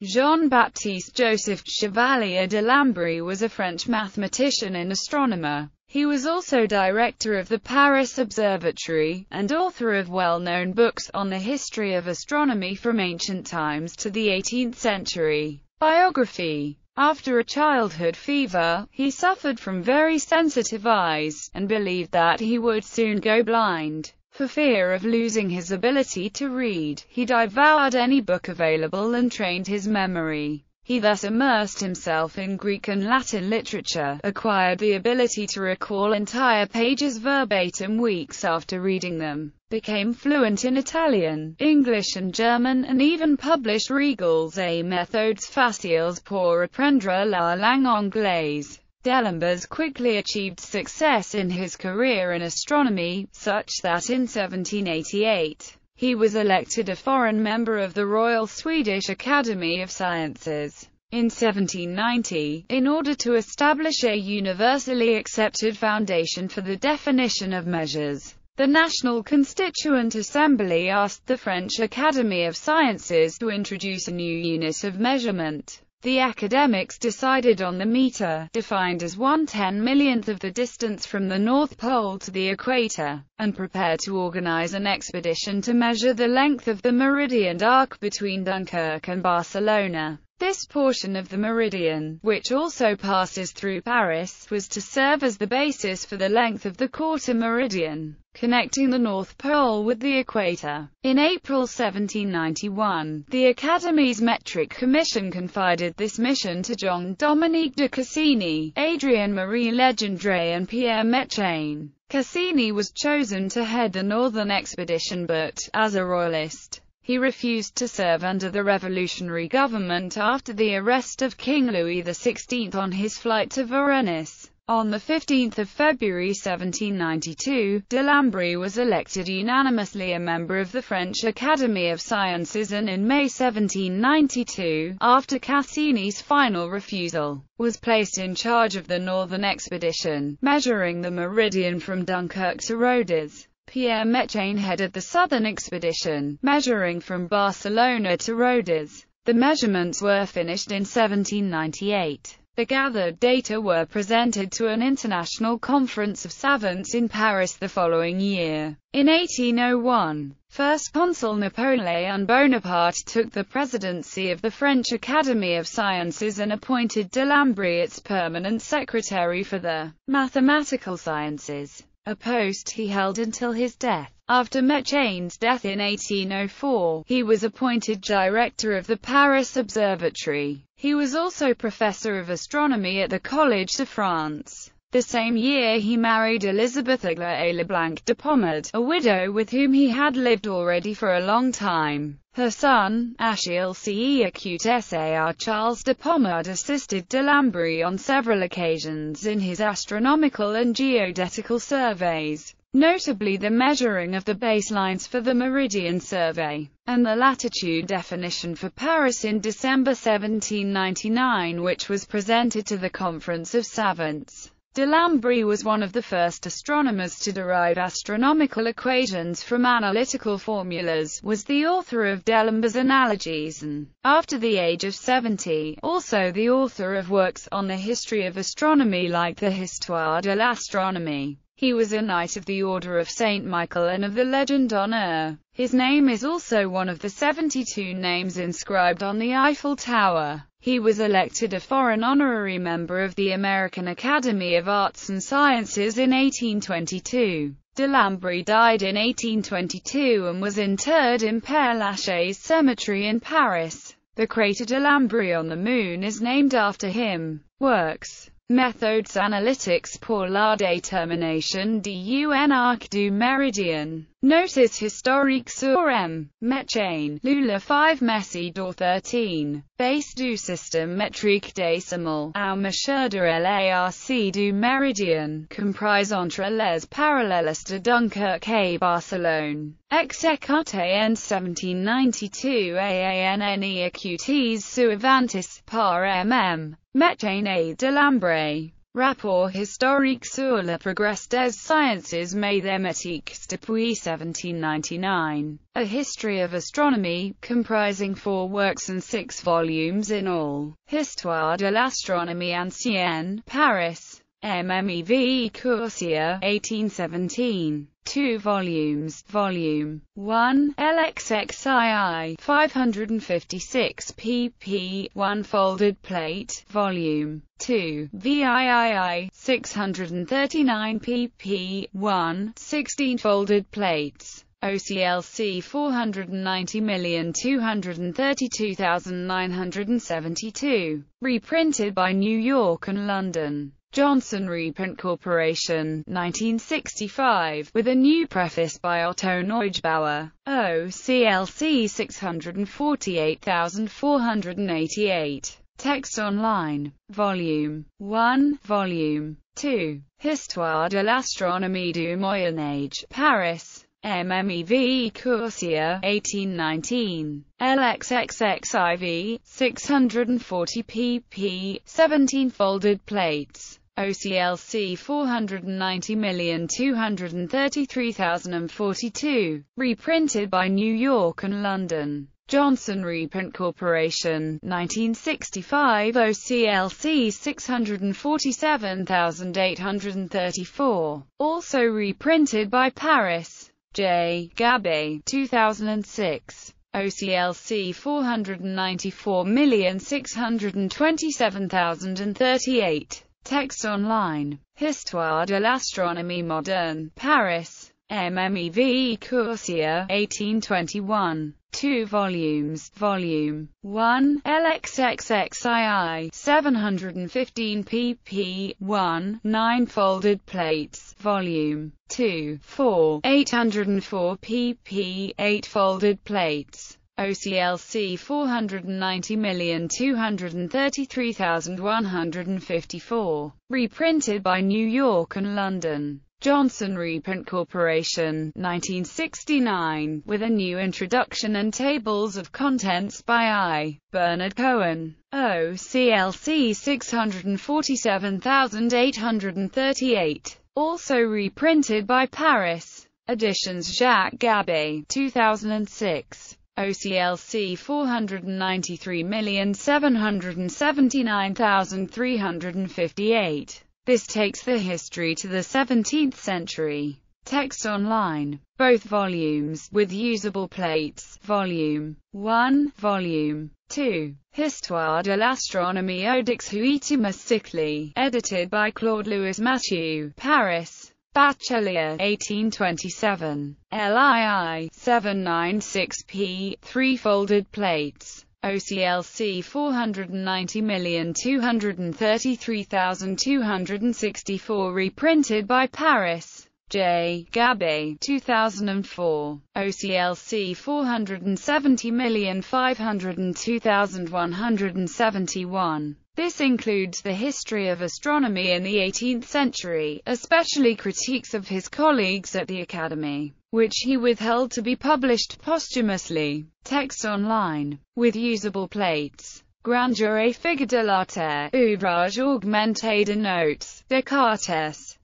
Jean-Baptiste Joseph Chevalier Delambre was a French mathematician and astronomer. He was also director of the Paris Observatory, and author of well-known books on the history of astronomy from ancient times to the 18th century. Biography After a childhood fever, he suffered from very sensitive eyes, and believed that he would soon go blind. For fear of losing his ability to read, he devoured any book available and trained his memory. He thus immersed himself in Greek and Latin literature, acquired the ability to recall entire pages verbatim weeks after reading them, became fluent in Italian, English and German, and even published Regal's A méthodes faciles pour apprendre la langue anglaise. Delambre quickly achieved success in his career in astronomy, such that in 1788, he was elected a foreign member of the Royal Swedish Academy of Sciences. In 1790, in order to establish a universally accepted foundation for the definition of measures, the National Constituent Assembly asked the French Academy of Sciences to introduce a new unit of measurement. The academics decided on the meter, defined as one ten-millionth of the distance from the North Pole to the equator, and prepared to organize an expedition to measure the length of the meridian arc between Dunkirk and Barcelona. This portion of the meridian, which also passes through Paris, was to serve as the basis for the length of the quarter meridian, connecting the North Pole with the equator. In April 1791, the Academy's Metric Commission confided this mission to Jean-Dominique de Cassini, Adrien Marie Legendre and Pierre Mechain. Cassini was chosen to head the northern expedition but, as a royalist, he refused to serve under the revolutionary government after the arrest of King Louis XVI on his flight to Varennes. On 15 February 1792, Delambre was elected unanimously a member of the French Academy of Sciences and in May 1792, after Cassini's final refusal, was placed in charge of the northern expedition, measuring the meridian from Dunkirk to Rodez. Pierre Mechain headed the southern expedition, measuring from Barcelona to Rodez. The measurements were finished in 1798. The gathered data were presented to an international conference of savants in Paris the following year. In 1801, First Consul Napoleon Bonaparte took the presidency of the French Academy of Sciences and appointed Delambre its permanent secretary for the mathematical sciences a post he held until his death. After Mechain's death in 1804, he was appointed director of the Paris Observatory. He was also professor of astronomy at the Collège de France. The same year he married Elizabeth Aglaé Leblanc de Pomard, a widow with whom he had lived already for a long time. Her son, Achille Céacute Sar Charles de Pomard assisted Delambre on several occasions in his astronomical and geodetical surveys, notably the measuring of the baselines for the Meridian Survey, and the latitude definition for Paris in December 1799 which was presented to the Conference of Savants. Delambre was one of the first astronomers to derive astronomical equations from analytical formulas, was the author of Delambre's Analogies and, after the age of 70, also the author of works on the history of astronomy like the Histoire de l'astronomie. He was a Knight of the Order of St. Michael and of the Legion d'Honneur. His name is also one of the 72 names inscribed on the Eiffel Tower. He was elected a foreign honorary member of the American Academy of Arts and Sciences in 1822. Delambre died in 1822 and was interred in Père Lachaise Cemetery in Paris. The crater Delambre on the Moon is named after him. Works Méthodes analytiques pour la détermination d'un arc du méridien. Notice historique sur M. Mechain, Lula 5 Messi d'or 13. Base du système métrique décimal, au mesure de l'arc du méridien, comprise entre les parallèles de Dunkerque et Barcelone. Exécuté en 1792 AANNE acutes suivantes par MM. Mechain et Delambre. Rapport historique sur le progrès des sciences mathématiques depuis 1799. A History of Astronomy, comprising four works and six volumes in all. Histoire de l'astronomie ancienne, Paris. MMEV Courcier, 1817. 2 volumes, Volume 1, LXXII, 556 pp. 1 folded plate, Volume 2, VIII, 639 pp. 1, 16 folded plates. OCLC 490,232,972, reprinted by New York and London. Johnson Reprint Corporation, 1965, with a new preface by Otto Neugebauer. OCLC 648488. Text Online. Volume 1, Volume 2. Histoire de l'astronomie du Moyen Âge, Paris. MMEV Courcier, 1819. LXXXIV, 640 pp. 17 folded plates. OCLC 490,233,042, reprinted by New York and London. Johnson Reprint Corporation, 1965 OCLC 647,834, also reprinted by Paris. J. Gabay, 2006. OCLC 494,627,038. Text online. Histoire de l'astronomie moderne, Paris. MMEV Courcier, 1821. 2 volumes, Volume 1, LXXXII, 715 pp. 1, 9 folded plates, Volume 2, 4, 804 pp. 8 folded plates. OCLC 490,233,154. Reprinted by New York and London. Johnson Reprint Corporation, 1969, with a new introduction and tables of contents by I. Bernard Cohen. OCLC 647,838. Also reprinted by Paris. Editions Jacques Gabay, 2006. OCLC 493,779,358. This takes the history to the 17th century. Text online. Both volumes, with usable plates. Volume 1, Volume 2. Histoire de l'astronomie au dix-huitième siècle, edited by Claude Louis Mathieu, Paris. Bachelier, 1827. LII, 796p, 3 folded plates. OCLC 490,233,264 reprinted by Paris. J. Gabay, 2004. OCLC 470,502,171. This includes the history of astronomy in the 18th century, especially critiques of his colleagues at the Academy, which he withheld to be published posthumously. Text online, with usable plates. Grandeur et figure de la Terre, ouvrage augmenté de notes, de cartes.